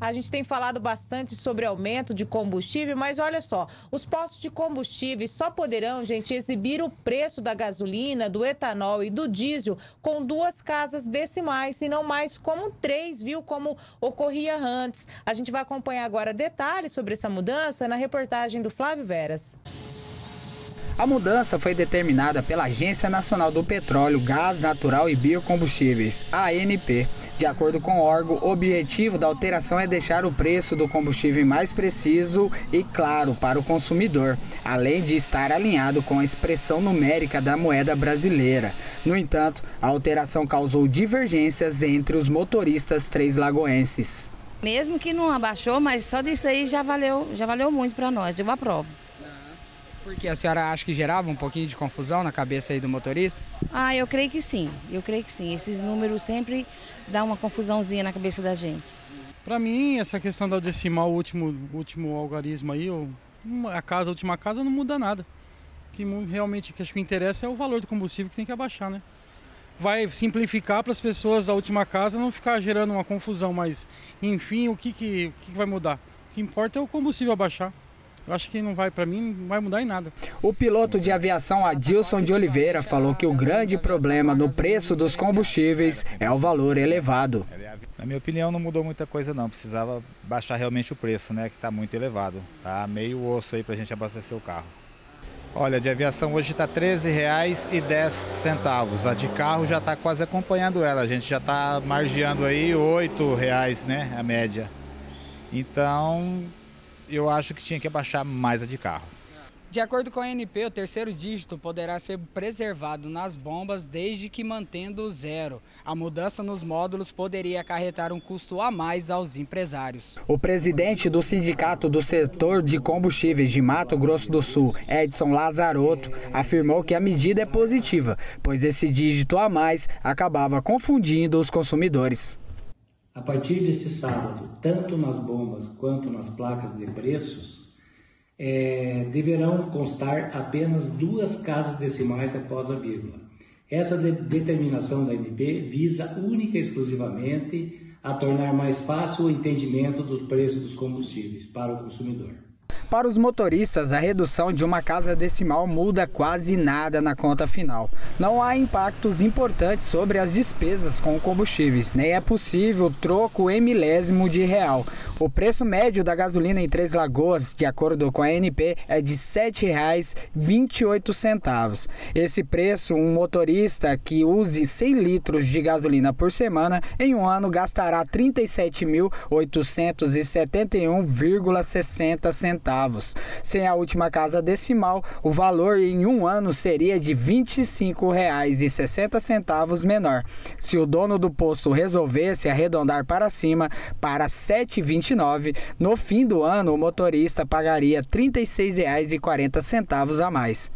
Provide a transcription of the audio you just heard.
A gente tem falado bastante sobre aumento de combustível, mas olha só, os postos de combustível só poderão, gente, exibir o preço da gasolina, do etanol e do diesel com duas casas decimais e não mais como três, viu? Como ocorria antes. A gente vai acompanhar agora detalhes sobre essa mudança na reportagem do Flávio Veras. A mudança foi determinada pela Agência Nacional do Petróleo, Gás Natural e Biocombustíveis, ANP. De acordo com o órgão, o objetivo da alteração é deixar o preço do combustível mais preciso e claro para o consumidor, além de estar alinhado com a expressão numérica da moeda brasileira. No entanto, a alteração causou divergências entre os motoristas três lagoenses. Mesmo que não abaixou, mas só disso aí já valeu, já valeu muito para nós. Eu aprovo. Porque a senhora acha que gerava um pouquinho de confusão na cabeça aí do motorista? Ah, eu creio que sim. Eu creio que sim. Esses números sempre dão uma confusãozinha na cabeça da gente. Para mim, essa questão da decimal, o último, último algarismo aí, a casa, a última casa não muda nada. O que realmente que acho que interessa é o valor do combustível que tem que abaixar, né? Vai simplificar para as pessoas da última casa não ficar gerando uma confusão, mas enfim, o que, que, o que vai mudar? O que importa é o combustível abaixar. Eu acho que não vai, para mim, não vai mudar em nada. O piloto de aviação Adilson de Oliveira falou que o grande problema no preço dos combustíveis é o valor elevado. Na minha opinião, não mudou muita coisa não. Precisava baixar realmente o preço, né? Que está muito elevado. Tá meio osso aí para a gente abastecer o carro. Olha, de aviação hoje está R$ 13,10. A de carro já está quase acompanhando ela. A gente já está margeando aí R$ 8,00, né? A média. Então, eu acho que tinha que abaixar mais a de carro. De acordo com a ANP, o terceiro dígito poderá ser preservado nas bombas desde que mantendo zero. A mudança nos módulos poderia acarretar um custo a mais aos empresários. O presidente do Sindicato do Setor de Combustíveis de Mato Grosso do Sul, Edson Lazarotto, afirmou que a medida é positiva, pois esse dígito a mais acabava confundindo os consumidores. A partir desse sábado, tanto nas bombas quanto nas placas de preços, é, deverão constar apenas duas casas decimais após a vírgula. Essa de determinação da NP visa única e exclusivamente a tornar mais fácil o entendimento dos preços dos combustíveis para o consumidor. Para os motoristas, a redução de uma casa decimal muda quase nada na conta final. Não há impactos importantes sobre as despesas com combustíveis, nem é possível troco em milésimo de real. O preço médio da gasolina em Três Lagoas, de acordo com a ANP, é de R$ 7,28. Esse preço, um motorista que use 100 litros de gasolina por semana, em um ano gastará R$ 37.871,60 centavos. Sem a última casa decimal, o valor em um ano seria de R$ 25,60 menor. Se o dono do posto resolvesse arredondar para cima para R$ 7,29, no fim do ano o motorista pagaria R$ 36,40 a mais.